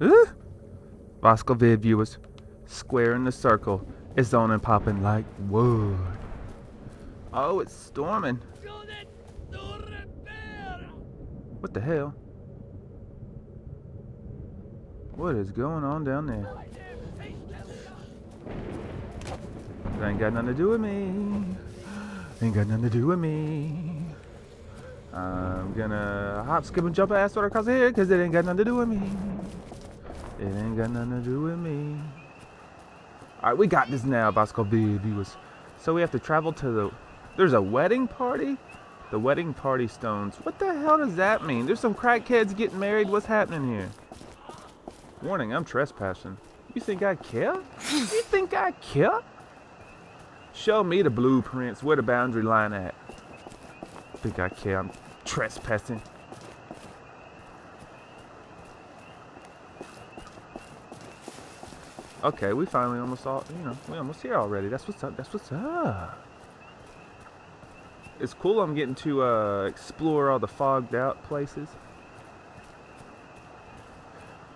Uh, Voscal Vid viewers, squaring the circle is on and popping like wood. Oh, it's storming. What the hell? What is going on down there? That ain't got nothing to do with me. Ain't got nothing to do with me. I'm gonna hop, skip, and jump ass right across here because it ain't got nothing to do with me. It ain't got nothing to do with me. Alright, we got this now, Voscal B viewers. So we have to travel to the... There's a wedding party? The wedding party stones. What the hell does that mean? There's some crackheads getting married. What's happening here? Warning, I'm trespassing. You think I care? you think I care? Show me the blueprints. Where the boundary line at? Think I care? I'm trespassing. Okay, we finally almost all, you know, we almost here already. That's what's up. That's what's up. It's cool I'm getting to uh, explore all the fogged out places.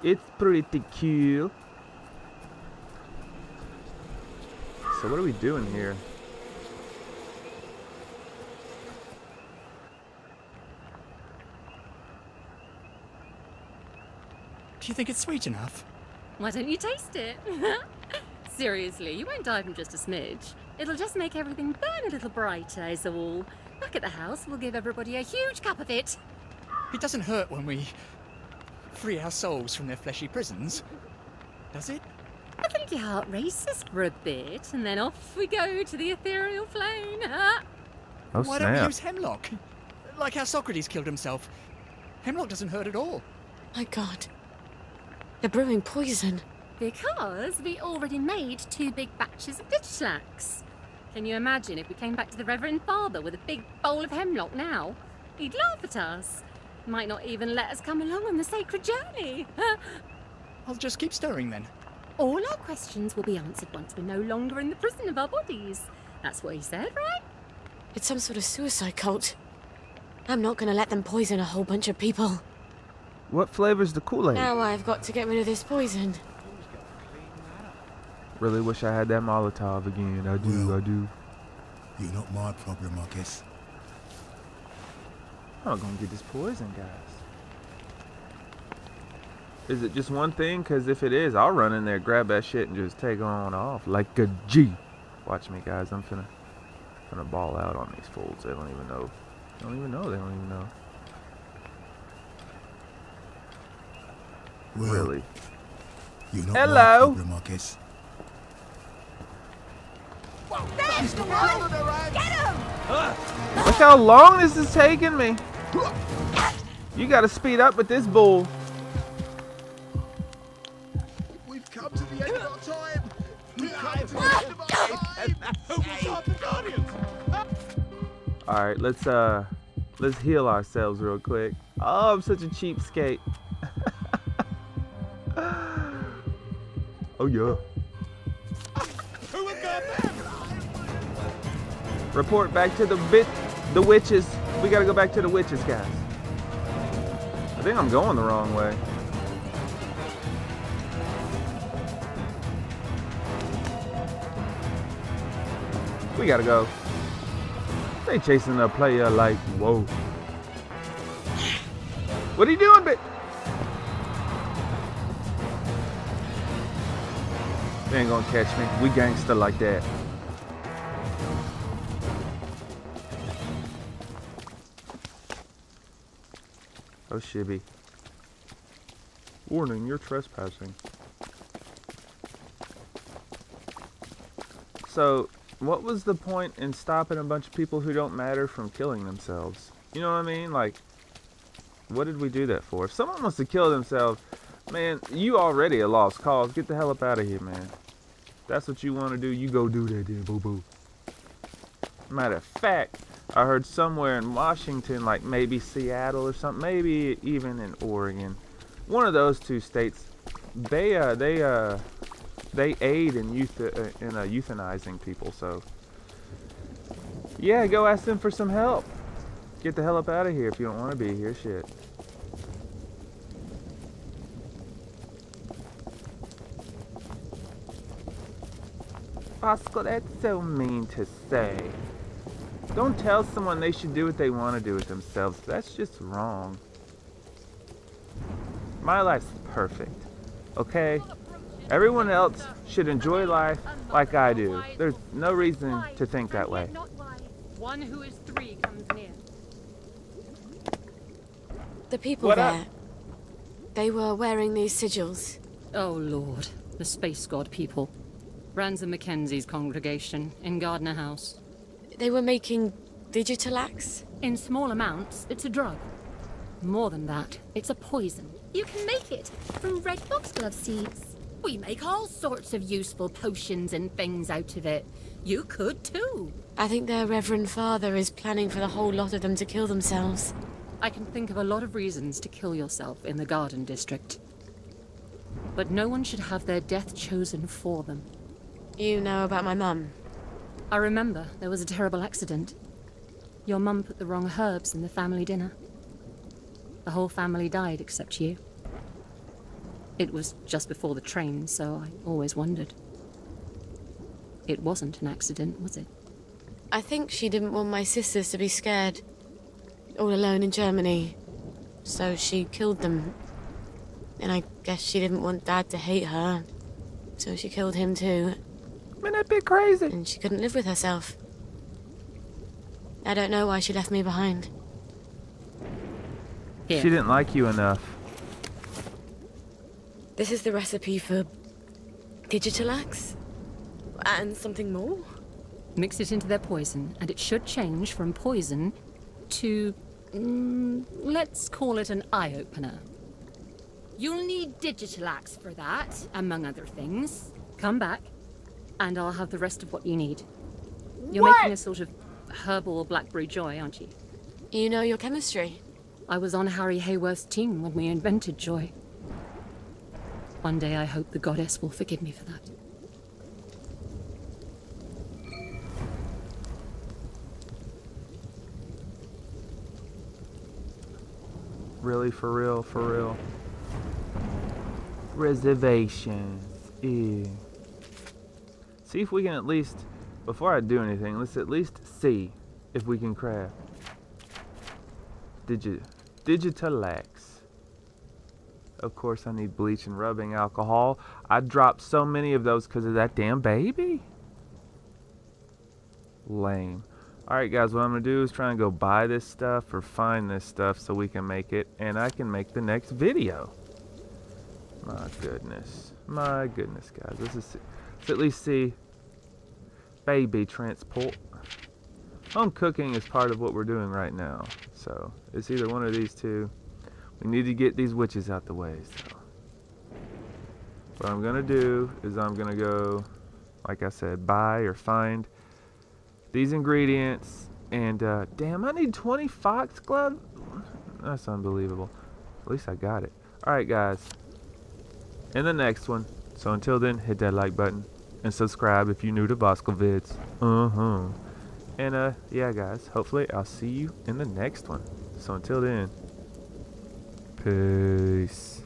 It's pretty cool. So what are we doing here? Do you think it's sweet enough? Why don't you taste it? Seriously, you won't die from just a smidge. It'll just make everything burn a little brighter, is all. Back at the house, we'll give everybody a huge cup of it. It doesn't hurt when we free our souls from their fleshy prisons, does it? I think your heart races for a bit, and then off we go to the ethereal plane. Oh Why snap! don't we use hemlock? Like how Socrates killed himself. Hemlock doesn't hurt at all. My god. They're brewing poison. Because we already made two big batches of ditchlax. Can you imagine if we came back to the Reverend Father with a big bowl of hemlock now? He'd laugh at us. Might not even let us come along on the sacred journey. I'll just keep stirring then. All our questions will be answered once we're no longer in the prison of our bodies. That's what he said, right? It's some sort of suicide cult. I'm not gonna let them poison a whole bunch of people. What flavor's the Kool-Aid? Now I've got to get rid of this poison. Really wish I had that Molotov again. I do, Well. I do. You're not my problem, I guess. I'm not gonna get this poison, guys. Is it just one thing? Because if it is, I'll run in there, grab that shit, and just take on off like a G. Watch me, guys. I'm finna, finna ball out on these fools. They don't even know. They don't even know. They don't even know. Well, Really. You're not Hello? my problem, I guess. Look how long this is taking me. You gotta speed up with this bull. We've come to the end of our time. We've come to the end of our time. Who the Guardians? All right, let's uh, let's heal ourselves real quick. Oh, I'm such a cheapskate. Oh yeah. Who will guard them? Report back to the bit, the witches. We gotta go back to the witches, guys. I think I'm going the wrong way. We gotta go. They chasing a player like, whoa. What are you doing, bit? They ain't gonna catch me. We gangster like that. Oh, shibby. Warning, you're trespassing. So, what was the point in stopping a bunch of people who don't matter from killing themselves? You know what I mean? Like, what did we do that for? If someone wants to kill themselves, man, you already a lost cause. Get the hell up out of here, man. That's what you want to do. You go do that then, boo boo. Matter of fact, I heard somewhere in Washington, like maybe Seattle or something, maybe even in Oregon, one of those two states, they uh they uh they aid in youth uh, in uh, euthanizing people. So yeah, go ask them for some help. Get the hell up out of here if you don't want to be here. Shit. Voscal, that's so mean to say. Don't tell someone they should do what they want to do with themselves. That's just wrong. My life's perfect. Okay? Everyone else should enjoy life like I do. There's no reason to think that way. One who is three comes near. The people What up? there. They were wearing these sigils. Oh lord, the space god people. Ransom Mackenzie's congregation in Gardner House. They were making digitalax. In small amounts, it's a drug. More than that, it's a poison. You can make it from red foxglove seeds. We make all sorts of useful potions and things out of it. You could too. I think their Reverend Father is planning for the whole lot of them to kill themselves. I can think of a lot of reasons to kill yourself in the Garden District. But no one should have their death chosen for them. You know about my mum. I remember there was a terrible accident. Your mum put the wrong herbs in the family dinner. The whole family died except you. It was just before the train, so I always wondered. It wasn't an accident, was it? I think she didn't want my sisters to be scared. All alone in Germany. So she killed them. And I guess she didn't want Dad to hate her. So she killed him too. Man, that bit crazy. And she couldn't live with herself. I don't know why she left me behind. Here. She didn't like you enough. This is the recipe for Digitalax? And something more? Mix it into their poison, and it should change from poison to. Mm, let's call it an eye opener. You'll need Digitalax for that, among other things. Come back, and I'll have the rest of what you need. You're making a sort of herbal blackberry joy, aren't you? You know your chemistry. I was on Harry Haworth's team when we invented joy. One day I hope the goddess will forgive me for that. Really, for real, for real. Reservations. Ew. See if we can at least, before I do anything, let's at least see if we can craft. Digi Digitalax. Of course, I need bleach and rubbing alcohol. I dropped so many of those because of that damn baby. Lame. Alright guys, what I'm going to do is try and go buy this stuff or find this stuff so we can make it and I can make the next video. My goodness. My goodness guys. Let's, just let's at least see baby transport. Home cooking is part of what we're doing right now. So it's either one of these two. We need to get these witches out the way. So what I'm to do is I'm to go, like I said, buy or find these ingredients and uh, damn I need 20 foxglove that's unbelievable at least I got it alright guys in the next one so until then hit that like button and subscribe if you're new to Voscal vids uh-huh. And uh yeah guys hopefully I'll see you in the next one. So until then peace